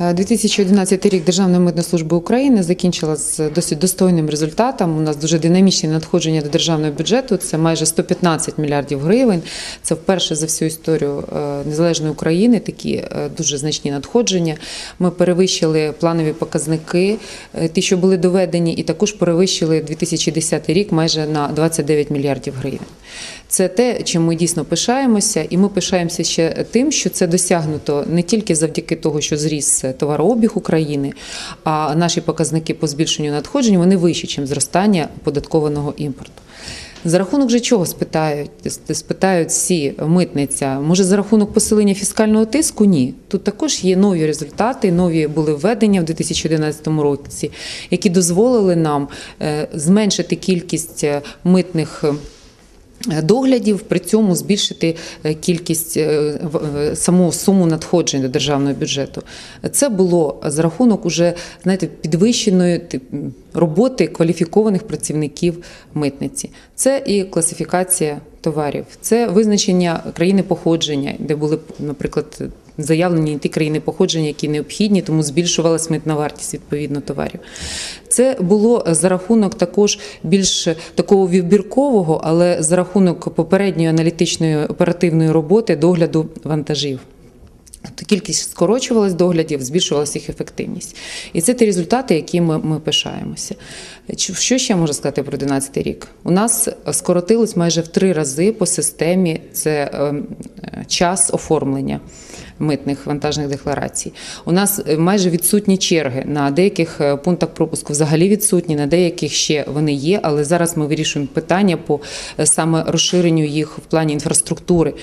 Е, 2011 рік Державна митна служба України закінчила з досить достойним результатом. У нас дуже динамічні надходження до державного бюджету. Це майже 115 мільярдів гривень. Це вперше за всю історію е, незалежної України такі е, дуже значні надходження. Ми перевищили планові показники, е, ті, що були доведені, і також перевищили 2010 рік майже на 29 мільярдів гривень. Це те, чим ми дійсно пишаємося, і ми пишаємося ще тим, що це досягнуто не тільки завдяки того, що зріс товарообіг України, а наші показники по збільшенню надходжень вони вищі, ніж зростання податкованого імпорту. За рахунок же чого спитають, спитають всі митниця? Може, за рахунок посилення фіскального тиску? Ні. Тут також є нові результати, нові були введення в 2011 році, які дозволили нам е, зменшити кількість е, митних. Е, Доглядів при цьому збільшити е, кількість е, саму суму надходжень до державного бюджету. Це було за рахунок уже знаєте підвищеної ти- роботи кваліфікованих працівників митниці. Це і класифікація товарів, це визначення країни походження, де були, наприклад, заявлені ті країни походження, які необхідні, тому збільшувалась митна вартість відповідно товарів. Це було за рахунок також більш такого вибіркового, але за рахунок попередньої аналітичної оперативної роботи догляду вантажів. Тобто кількість скорочувалась доглядів, збільшувалася їх ефективність. І це ті результати, які ми, ми пишаємося. Що ще можу сказати про 2011 рік? У нас скоротилось майже в три рази по системі це ем, час оформлення митних вантажних декларацій. У нас е, майже відсутні черги на деяких е, пунктах пропуску взагалі відсутні, на деяких ще вони є, але зараз ми вирішуємо питання по е, саме розширенню їх в плані інфраструктури.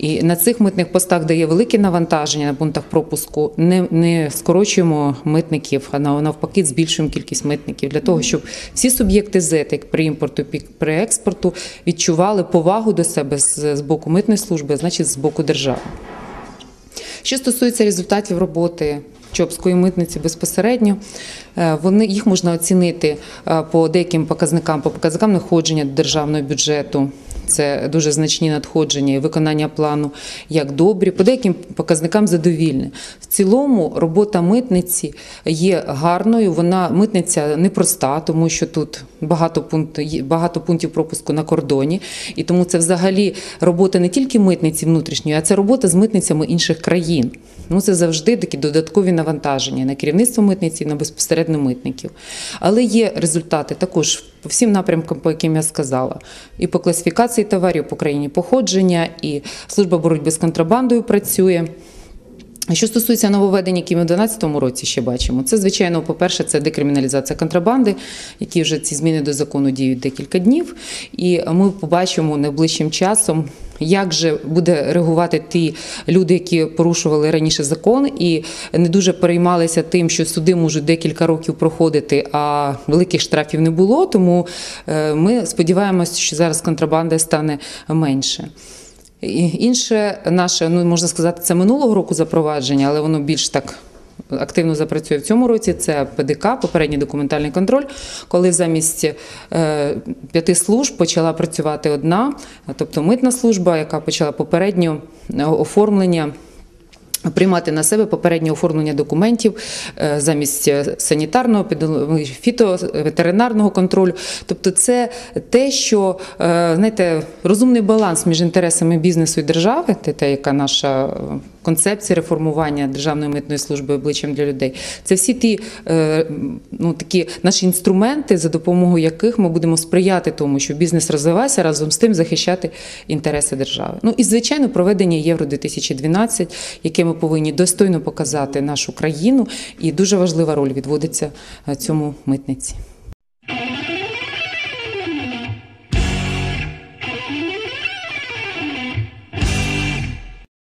І на цих митних постах, де є велике навантаження на пунктах пропуску, не, не скорочуємо митників, а навпаки збільшуємо кількість митників для того, щоб всі суб'єкти ЗЕТ, як при імпорту, пі- при експорту, відчували повагу до себе з, з боку митної служби, а значить з боку держави. Що стосується результатів роботи Чопської митниці безпосередньо, е, вони їх можна оцінити е, по деяким показникам, по показникам надходження до державного бюджету. Це дуже значні надходження і виконання плану як добрі, по деяким показникам задовільне. В цілому робота митниці є гарною. Вона митниця непроста, тому що тут багато пунктів, багато пунктів пропуску на кордоні, і тому це взагалі робота не тільки митниці внутрішньої, а це робота з митницями інших країн. Ну це завжди такі додаткові навантаження на керівництво митниці, на безпосередньо митників. Але є результати також по всім напрямкам, по яким я сказала, і по класифікації товарів по країні походження, і служба боротьби з контрабандою працює. Що стосується нововведень, які ми в 2012 році ще бачимо, це звичайно, по-перше, це декриміналізація контрабанди, які вже ці зміни до закону діють декілька днів. І ми побачимо найближчим часом, як же буде реагувати ті люди, які порушували раніше закон і не дуже переймалися тим, що суди можуть декілька років проходити, а великих штрафів не було. Тому е, ми сподіваємося, що зараз контрабанда стане менше. Інше наше, ну можна сказати, це минулого року запровадження, але воно більш так активно запрацює в цьому році. Це ПДК, попередній документальний контроль, коли замість е, п'яти служб почала працювати одна, тобто митна служба, яка почала попередньо е, оформлення. Приймати на себе попереднє оформлення документів е, замість е, санітарного, підо- фітоветеринарного контролю. Тобто, це те, що е, знаєте, розумний баланс між інтересами бізнесу і держави, те, те, яка наша концепція реформування державної митної служби обличчям для людей. Це всі ті ну, такі наші інструменти, за допомогою яких ми будемо сприяти тому, що бізнес розвивався разом з тим захищати інтереси держави. Ну і звичайно, проведення Євро 2012, яке ми повинні достойно показати нашу країну, і дуже важлива роль відводиться е, цьому митниці.